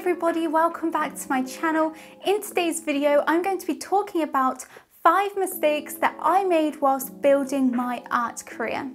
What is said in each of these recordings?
everybody, welcome back to my channel. In today's video, I'm going to be talking about five mistakes that I made whilst building my art career.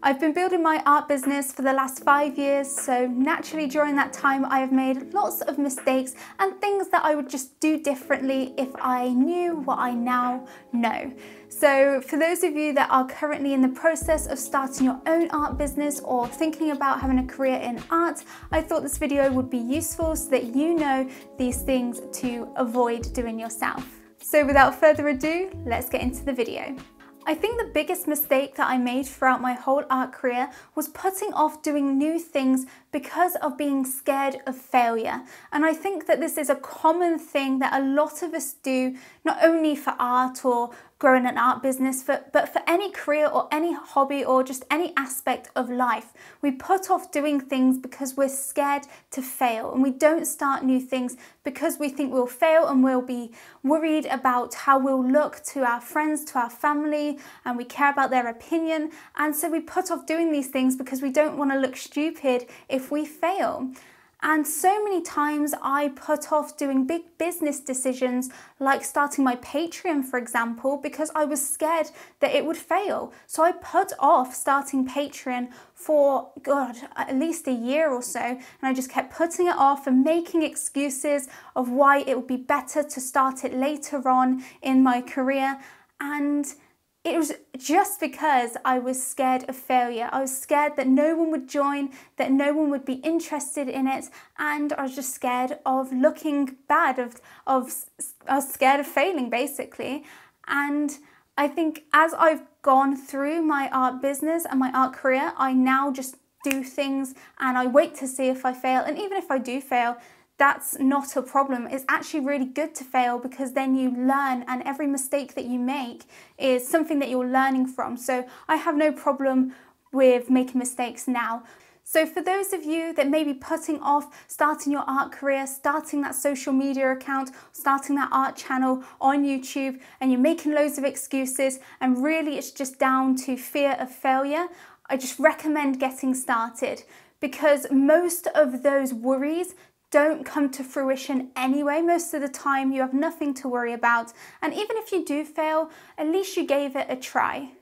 I've been building my art business for the last five years, so naturally during that time I have made lots of mistakes and things that I would just do differently if I knew what I now know. So for those of you that are currently in the process of starting your own art business or thinking about having a career in art, I thought this video would be useful so that you know these things to avoid doing yourself. So without further ado, let's get into the video. I think the biggest mistake that I made throughout my whole art career was putting off doing new things because of being scared of failure. And I think that this is a common thing that a lot of us do, not only for art or growing an art business, for, but for any career or any hobby or just any aspect of life. We put off doing things because we're scared to fail and we don't start new things because we think we'll fail and we'll be worried about how we'll look to our friends, to our family, and we care about their opinion. And so we put off doing these things because we don't want to look stupid if we fail. And so many times I put off doing big business decisions like starting my Patreon, for example, because I was scared that it would fail. So I put off starting Patreon for, God, at least a year or so. And I just kept putting it off and making excuses of why it would be better to start it later on in my career. And it was just because I was scared of failure. I was scared that no one would join, that no one would be interested in it, and I was just scared of looking bad, of, of I was scared of failing basically. And I think as I've gone through my art business and my art career, I now just do things and I wait to see if I fail. And even if I do fail, that's not a problem. It's actually really good to fail because then you learn, and every mistake that you make is something that you're learning from. So I have no problem with making mistakes now. So, for those of you that may be putting off starting your art career, starting that social media account, starting that art channel on YouTube, and you're making loads of excuses, and really it's just down to fear of failure, I just recommend getting started because most of those worries don't come to fruition anyway. Most of the time, you have nothing to worry about. And even if you do fail, at least you gave it a try.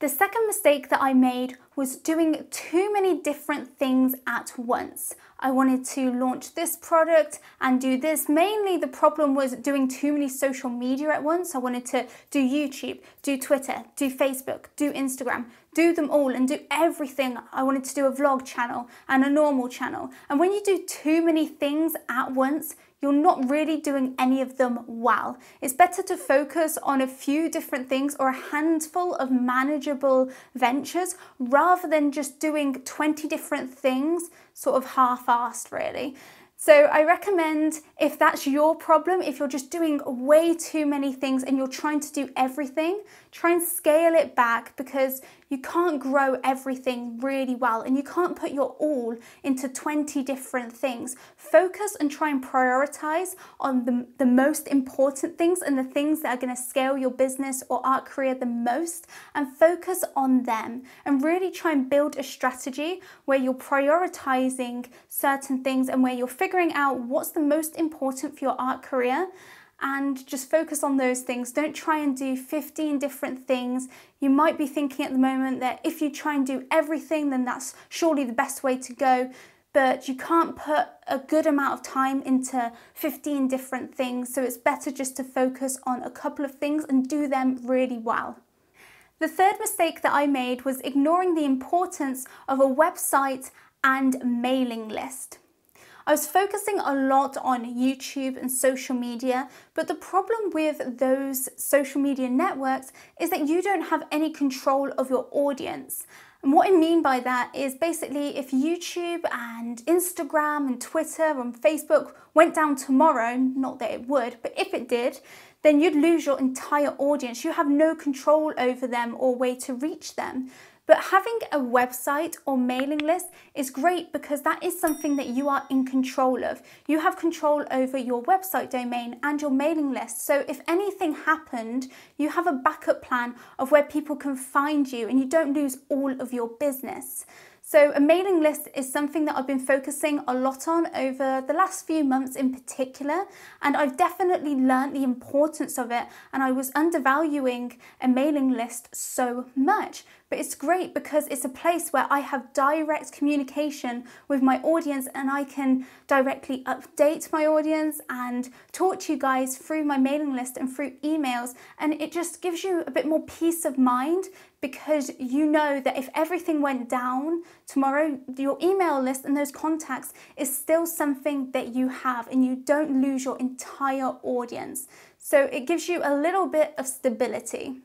The second mistake that I made was doing too many different things at once. I wanted to launch this product and do this. Mainly the problem was doing too many social media at once. I wanted to do YouTube, do Twitter, do Facebook, do Instagram, do them all and do everything. I wanted to do a vlog channel and a normal channel. And when you do too many things at once, you're not really doing any of them well. It's better to focus on a few different things or a handful of manageable ventures rather than just doing 20 different things sort of half-assed really. So I recommend if that's your problem, if you're just doing way too many things and you're trying to do everything, try and scale it back because you can't grow everything really well and you can't put your all into 20 different things. Focus and try and prioritize on the, the most important things and the things that are going to scale your business or art career the most and focus on them and really try and build a strategy where you're prioritizing certain things and where you're figuring out what's the most important for your art career and just focus on those things. Don't try and do 15 different things. You might be thinking at the moment that if you try and do everything, then that's surely the best way to go. But you can't put a good amount of time into 15 different things, so it's better just to focus on a couple of things and do them really well. The third mistake that I made was ignoring the importance of a website and mailing list. I was focusing a lot on YouTube and social media, but the problem with those social media networks is that you don't have any control of your audience. And what I mean by that is basically if YouTube and Instagram and Twitter and Facebook went down tomorrow, not that it would, but if it did, then you'd lose your entire audience. You have no control over them or way to reach them. But having a website or mailing list is great because that is something that you are in control of. You have control over your website domain and your mailing list. So if anything happened, you have a backup plan of where people can find you and you don't lose all of your business. So, a mailing list is something that I've been focusing a lot on over the last few months in particular, and I've definitely learned the importance of it. And I was undervaluing a mailing list so much. But it's great because it's a place where I have direct communication with my audience and I can directly update my audience and talk to you guys through my mailing list and through emails. And it just gives you a bit more peace of mind because you know that if everything went down tomorrow, your email list and those contacts is still something that you have and you don't lose your entire audience. So it gives you a little bit of stability.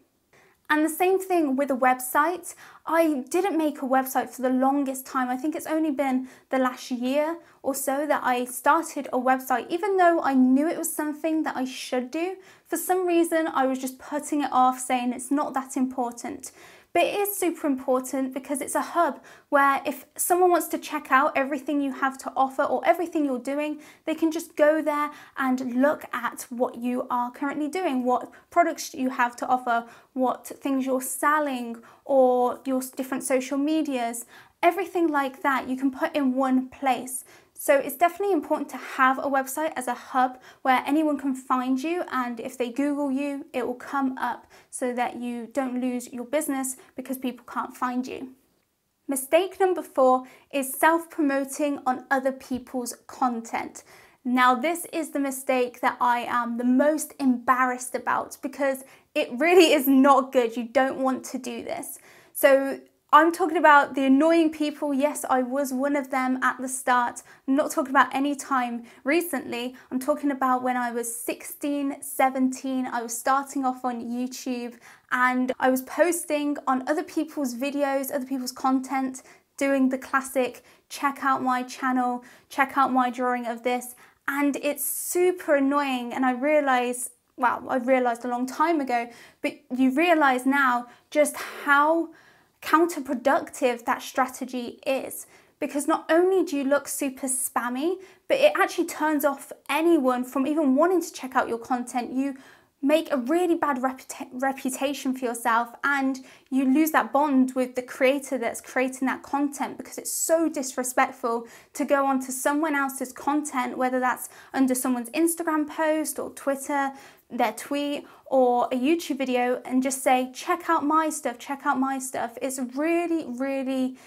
And the same thing with a website. I didn't make a website for the longest time. I think it's only been the last year or so that I started a website, even though I knew it was something that I should do. For some reason, I was just putting it off, saying it's not that important. But it is super important because it's a hub where if someone wants to check out everything you have to offer or everything you're doing, they can just go there and look at what you are currently doing, what products you have to offer, what things you're selling, or your different social medias. Everything like that you can put in one place. So it's definitely important to have a website as a hub where anyone can find you and if they Google you, it will come up so that you don't lose your business because people can't find you. Mistake number four is self-promoting on other people's content. Now, this is the mistake that I am the most embarrassed about because it really is not good. You don't want to do this. So I'm talking about the annoying people. Yes, I was one of them at the start. I'm not talking about any time recently. I'm talking about when I was 16, 17. I was starting off on YouTube and I was posting on other people's videos, other people's content, doing the classic check out my channel, check out my drawing of this. And it's super annoying. And I realize, well, I realized a long time ago, but you realize now just how counterproductive that strategy is because not only do you look super spammy, but it actually turns off anyone from even wanting to check out your content. You make a really bad reputa reputation for yourself and you lose that bond with the creator that's creating that content because it's so disrespectful to go onto someone else's content, whether that's under someone's Instagram post or Twitter, their tweet or a YouTube video and just say, check out my stuff, check out my stuff. It's really, really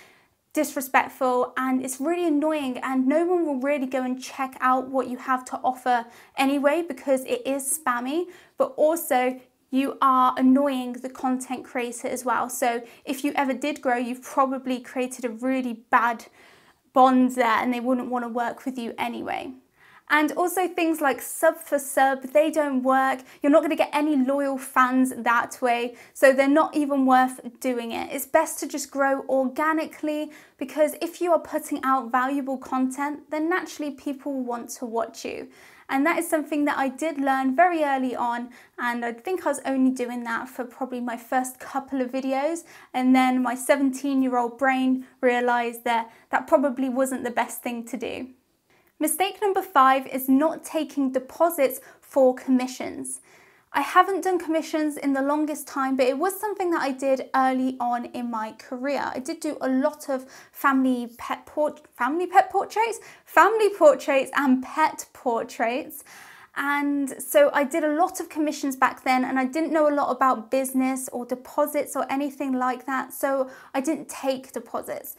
disrespectful and it's really annoying and no one will really go and check out what you have to offer anyway because it is spammy but also you are annoying the content creator as well so if you ever did grow you've probably created a really bad bond there and they wouldn't want to work with you anyway and also things like sub for sub, they don't work. You're not going to get any loyal fans that way. So they're not even worth doing it. It's best to just grow organically because if you are putting out valuable content, then naturally people want to watch you. And that is something that I did learn very early on. And I think I was only doing that for probably my first couple of videos. And then my 17 year old brain realized that that probably wasn't the best thing to do. Mistake number five is not taking deposits for commissions. I haven't done commissions in the longest time, but it was something that I did early on in my career. I did do a lot of family pet port family pet portraits, family portraits and pet portraits. And so I did a lot of commissions back then and I didn't know a lot about business or deposits or anything like that. So I didn't take deposits.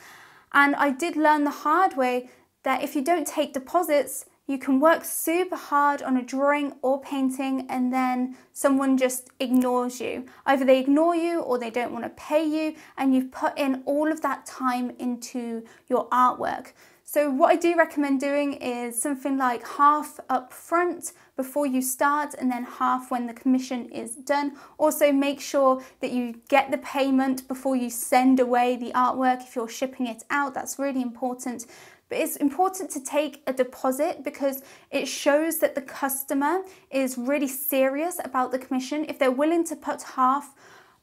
And I did learn the hard way that if you don't take deposits, you can work super hard on a drawing or painting and then someone just ignores you. Either they ignore you or they don't want to pay you and you've put in all of that time into your artwork. So what I do recommend doing is something like half up front before you start and then half when the commission is done. Also make sure that you get the payment before you send away the artwork if you're shipping it out. That's really important but it's important to take a deposit because it shows that the customer is really serious about the commission. If they're willing to put half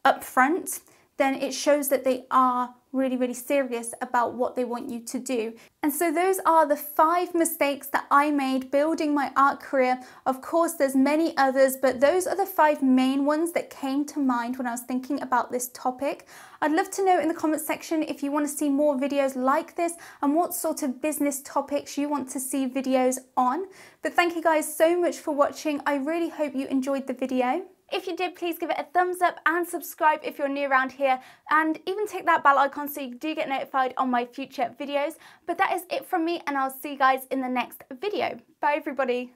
up front, then it shows that they are really, really serious about what they want you to do. And so those are the five mistakes that I made building my art career. Of course, there's many others, but those are the five main ones that came to mind when I was thinking about this topic. I'd love to know in the comment section if you want to see more videos like this and what sort of business topics you want to see videos on. But thank you guys so much for watching. I really hope you enjoyed the video. If you did, please give it a thumbs up and subscribe if you're new around here and even tick that bell icon so you do get notified on my future videos. But that is it from me and I'll see you guys in the next video. Bye everybody.